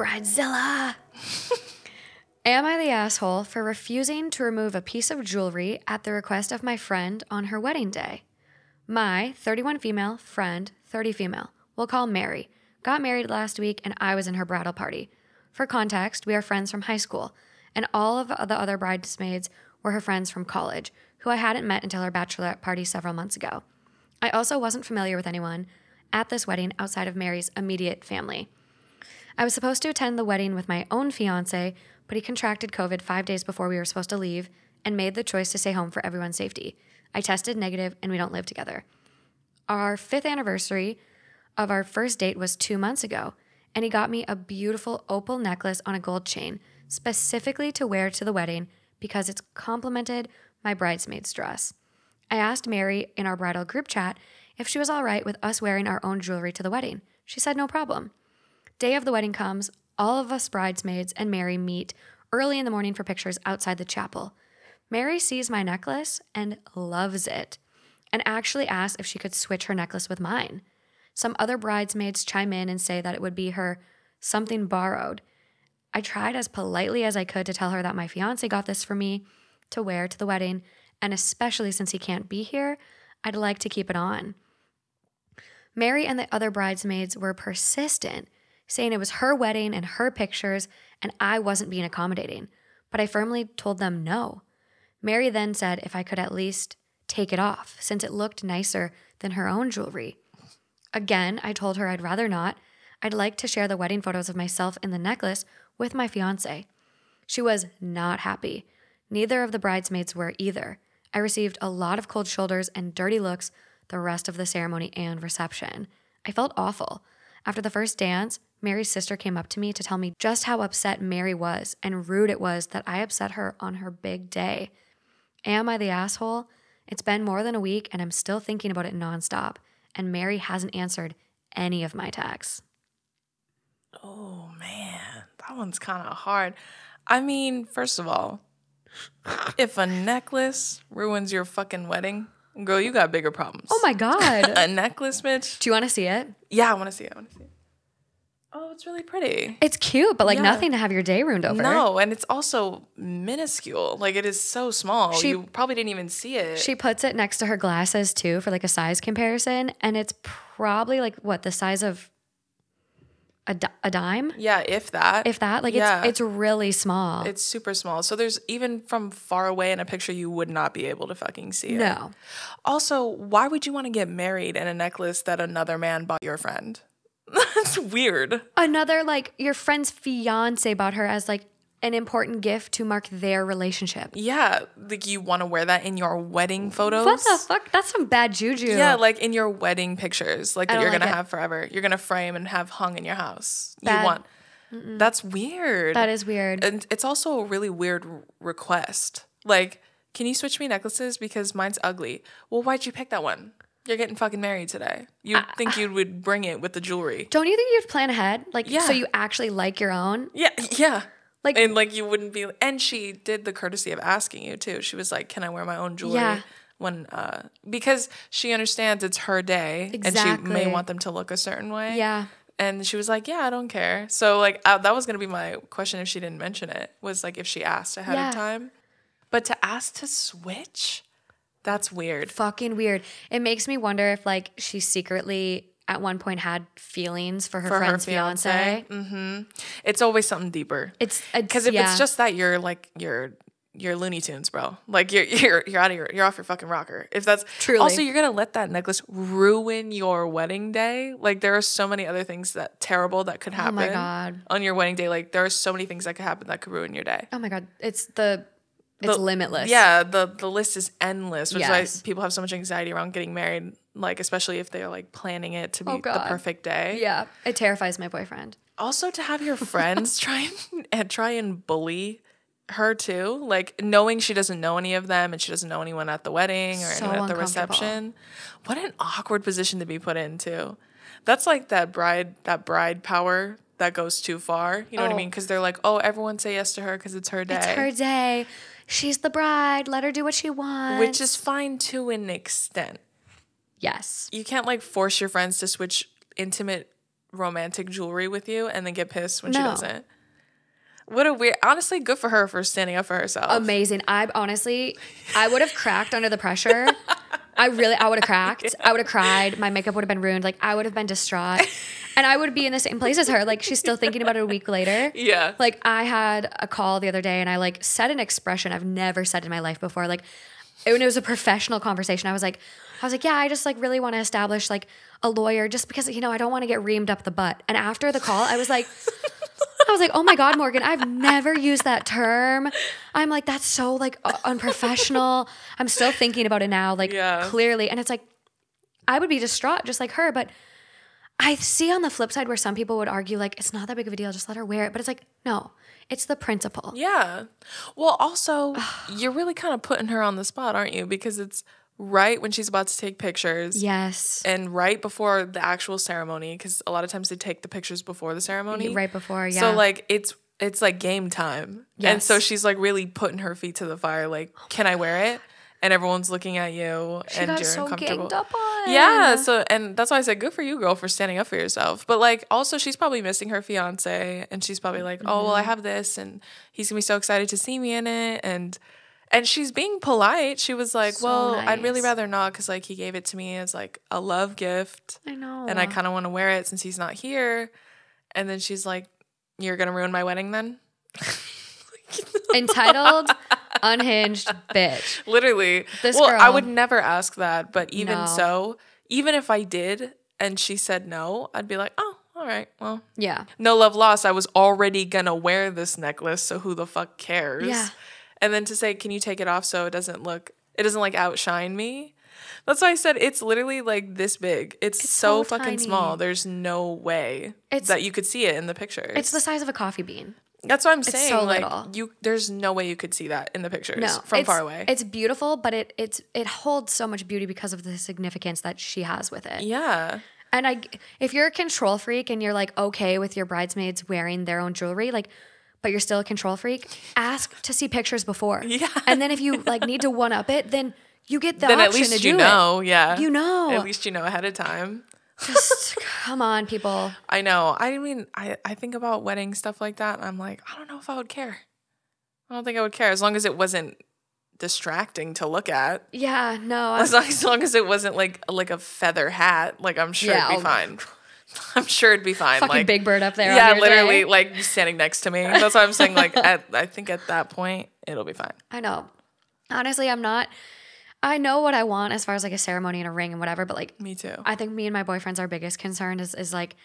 Bridezilla. Am I the asshole for refusing to remove a piece of jewelry at the request of my friend on her wedding day? My 31 female friend, 30 female, we'll call Mary, got married last week and I was in her bridal party. For context, we are friends from high school, and all of the other bridesmaids were her friends from college, who I hadn't met until her bachelorette party several months ago. I also wasn't familiar with anyone at this wedding outside of Mary's immediate family. I was supposed to attend the wedding with my own fiance, but he contracted COVID five days before we were supposed to leave and made the choice to stay home for everyone's safety. I tested negative and we don't live together. Our fifth anniversary of our first date was two months ago, and he got me a beautiful opal necklace on a gold chain, specifically to wear to the wedding because it's complemented my bridesmaid's dress. I asked Mary in our bridal group chat if she was all right with us wearing our own jewelry to the wedding. She said no problem. Day of the wedding comes, all of us bridesmaids and Mary meet early in the morning for pictures outside the chapel. Mary sees my necklace and loves it, and actually asks if she could switch her necklace with mine. Some other bridesmaids chime in and say that it would be her something borrowed. I tried as politely as I could to tell her that my fiance got this for me to wear to the wedding, and especially since he can't be here, I'd like to keep it on. Mary and the other bridesmaids were persistent, saying it was her wedding and her pictures, and I wasn't being accommodating. But I firmly told them no. Mary then said if I could at least take it off, since it looked nicer than her own jewelry. Again, I told her I'd rather not. I'd like to share the wedding photos of myself in the necklace with my fiance. She was not happy. Neither of the bridesmaids were either. I received a lot of cold shoulders and dirty looks the rest of the ceremony and reception. I felt awful. After the first dance, Mary's sister came up to me to tell me just how upset Mary was and rude it was that I upset her on her big day. Am I the asshole? It's been more than a week and I'm still thinking about it nonstop, and Mary hasn't answered any of my texts. Oh man, that one's kind of hard. I mean, first of all, if a necklace ruins your fucking wedding, girl, you got bigger problems. Oh my God. a necklace, bitch. Do you want to see it? Yeah, I want to see it. I want to see it. Oh, it's really pretty. It's cute, but like Yeah. nothing to have your day ruined over. No, and it's also minuscule. Like it is so small. She- you probably didn't even see it. She puts it next to her glasses too for like a size comparison, and it's probably like what the size of a, di- a dime, yeah, if that. if that. Like Yeah. it's it's really small. It's super small. So there's even from far away in a picture you would not be able to fucking see it. no, Also, why would you want to get married in a necklace that another man bought your friend? That's weird. another like your friend's fiance bought her as like an important gift to mark their relationship. Yeah, like you want to wear that in your wedding photos. What the fuck? That's some bad juju. Yeah, like in your wedding pictures, like that you're like gonna it. have forever. You're gonna frame and have hung in your house. Bad. You want. That's weird. that is weird. and it's also a really weird r- request. Like, can you switch me necklaces because mine's ugly? Well, why'd you pick that one? You're getting fucking married today. You would think you would bring it with the jewelry. Don't you think you'd plan ahead, like Yeah. so you actually like your own? Yeah, yeah. Like- and like you wouldn't be. And she did the courtesy of asking you too. She was like, "Can I wear my own jewelry?" Yeah. When uh, because she understands it's her day, and she may want them to look a certain way. Yeah. And she was like, "Yeah, I don't care." So like uh, that was gonna be my question if she didn't mention it. Was like if she asked ahead Yeah. of time, but to ask to switch, that's weird. fucking weird. It makes me wonder if like she secretly at one point had feelings for her For her friend's fiance. fiance. Mm-hmm. It's always something deeper. It's Because if yeah. it's just that, you're like you're you're Looney Tunes, bro. Like you're you're you're out of your you're off your fucking rocker. If that's Truly. Also, you're gonna let that necklace ruin your wedding day. Like there are so many other things that terrible that could happen. Oh my God. On your wedding day, like there are so many things that could happen that could ruin your day. oh my god, it's the it's The- limitless. Yeah, the the list is endless, which Yes. is why people have so much anxiety around getting married. Like especially if they're like planning it to be Oh, the perfect day. yeah. It terrifies my boyfriend. also to have your friends try and, and try and bully her too like knowing she doesn't know any of them and she doesn't know anyone at the wedding or So anyone at the reception what an awkward position to be put into that's like that bride that bride power that goes too far you know what i Oh. mean because they're like oh everyone say yes to her because it's her day It's her day. She's the bride. Let her do what she wants. which is fine to an extent yes. you can't like force your friends to switch intimate romantic jewelry with you and then get pissed when she doesn't. What a weird. Honestly, good for her for standing up for herself. Amazing. I honestly, I would have cracked under the pressure. I really, I would have cracked. I would have cried. My makeup would have been ruined. Like I would have been distraught, and I would be in the same place as her. Like she's still thinking about it a week later. Yeah. Like I had a call the other day, and I like said an expression I've never said in my life before. Like when it was a professional conversation, I was like, I was like, yeah, I just like really want to establish like a lawyer, just because you know I don't want to get reamed up the butt. And after the call, I was like. I was like, oh my God, Morgan, I've never used that term. I'm like, that's so like uh, unprofessional. I'm still thinking about it now, like Yeah. clearly. And it's like, I would be distraught just like her. But I see on the flip side where some people would argue, like, it's not that big of a deal, just let her wear it. But it's like, no, it's the principle. Yeah. Well, also, you're really kind of putting her on the spot, aren't you? Because it's right when she's about to take pictures. Yes. And right before the actual ceremony, because a lot of times they take the pictures before the ceremony. Right before, yeah. So like it's it's like game time. And so she's like really putting her feet to the fire, like, can I wear it? And everyone's looking at you she and got you're so uncomfortable. ganged up on. Yeah, so and that's why I said good for you, girl, for standing up for yourself. But like also she's probably missing her fiance and she's probably like, Oh, well, I Mm-hmm. have this and he's gonna be so excited to see me in it and and she's being polite. She was like, So Well, I'd really rather not because like he gave it to me as like a love gift I know. and I kind of want to wear it since he's not here. And then she's like, You're gonna ruin my wedding then? entitled, unhinged bitch. Literally. This well, I would never ask that, but even No. so, even if I did and she said no, I'd be like, oh, all right, well, Yeah. no love lost. I was already gonna wear this necklace, so who the fuck cares? Yeah. And then to say, can you take it off so it doesn't look, it doesn't like outshine me? That's why I said it's literally like this big. It's, so, so fucking small. There's no way It's- that you could see it in the picture. It's the size of a coffee bean. That's what I'm saying. so like little. you, there's no way you could see that in the pictures No, from it's- far away. It's beautiful, but it it's it holds so much beauty because of the significance that she has with it. yeah. And I, if you're a control freak and you're like okay with your bridesmaids wearing their own jewelry, like, but you're still a control freak, ask to see pictures before. Yeah. And then if you like need to one up it, then you get the then option at least to you do know, yeah. You know. At least you know ahead of time. Just come on, people. I know. I mean, I, I think about wedding stuff like that. And I'm like, I don't know if I would care. I don't think I would care as long as it wasn't distracting to look at. Yeah, no. As long, as long as it wasn't like like a feather hat, like I'm sure Yeah, it'd be I'll- oh fine. I'm sure it'd be fine. fucking like, Big Bird up there. Yeah, literally, day. like standing next to me. That's what I'm saying. Like, at, I think at that point, it'll be fine. I know. Honestly, I'm not. I know what I want as far as like a ceremony and a ring and whatever, but like Me too. I think me and my boyfriend's our biggest concern is is like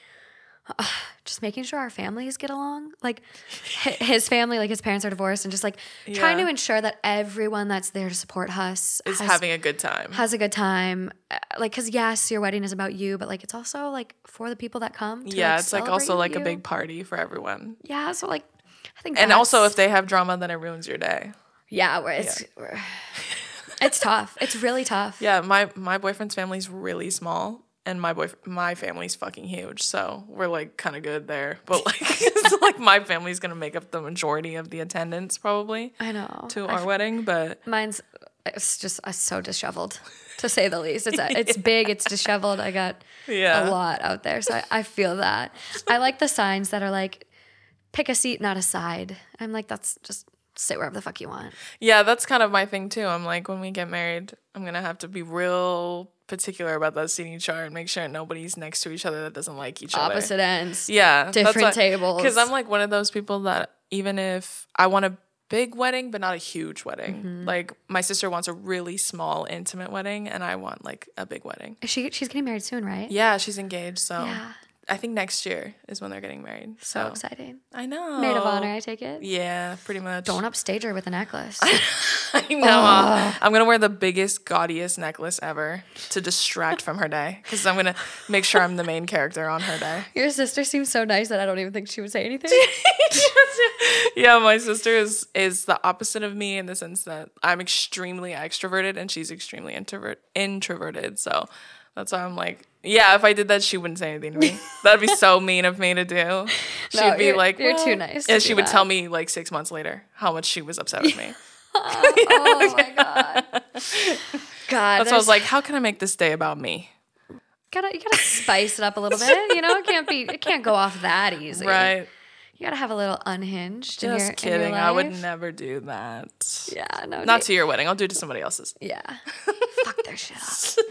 just making sure our families get along. Like his family, like his parents are divorced, and just like trying to ensure that everyone that's there to support us Is has, having a good time. has a good time. Uh, Like, cause yes, your wedding is about you, but like it's also like for the people that come. To, yeah, it's like also like a big party for everyone. yeah. So like, I think And also, if they have drama, then it ruins your day. yeah, where it's we're- it's tough. It's really tough. Yeah, my my boyfriend's family's really small, and my boy my family's fucking huge. So we're like kind of good there. But like, it's like my family's gonna make up the majority of the attendance probably I know. to our wedding. But Mine's it's just uh, so disheveled, to say the least. It's it's big, it's disheveled. I got Yeah. a lot out there, so I, I feel that. I like the signs that are like, pick a seat, not a side. I'm like, that's just sit wherever the fuck you want. yeah, that's kind of my thing too. I'm like, when we get married, I'm gonna have to be real particular about that seating chart and make sure nobody's next to each other that doesn't like each other. Opposite ends. Yeah, Different tables. Because I'm like one of those people that even if I want a big wedding, but not a huge wedding. Mm-hmm. Like my sister wants a really small, intimate wedding, and I want like a big wedding. She she's getting married soon, right? Yeah, she's engaged, so Yeah. I think next year is when they're getting married. So So, exciting. I know Maid of honor, I take it. Yeah, pretty much. Don't upstage her with a necklace. I know. I'm gonna wear the biggest, gaudiest necklace ever to distract from her day because I'm gonna make sure I'm the main character on her day. Your sister seems so nice that I don't even think she would say anything. yeah, my sister is is the opposite of me in the sense that I'm extremely extroverted and she's extremely introvert introverted. So that's why I'm like, yeah, if I did that, she wouldn't say anything to me. That'd be so mean of me to do. She'd No, be you're- like, you're too nice And she would that. tell me like six months later how much she was upset with me. oh my god. God. That's why I was like, how can I make this day about me? gotta you gotta spice it up a little bit. You know, it can't be it can't go off that easy. Right. You gotta have a little unhinged. in Just your, in your kidding. I would never do that. Yeah, no. Not to your wedding. I'll do it to somebody else's. Yeah. Fuck their shit up.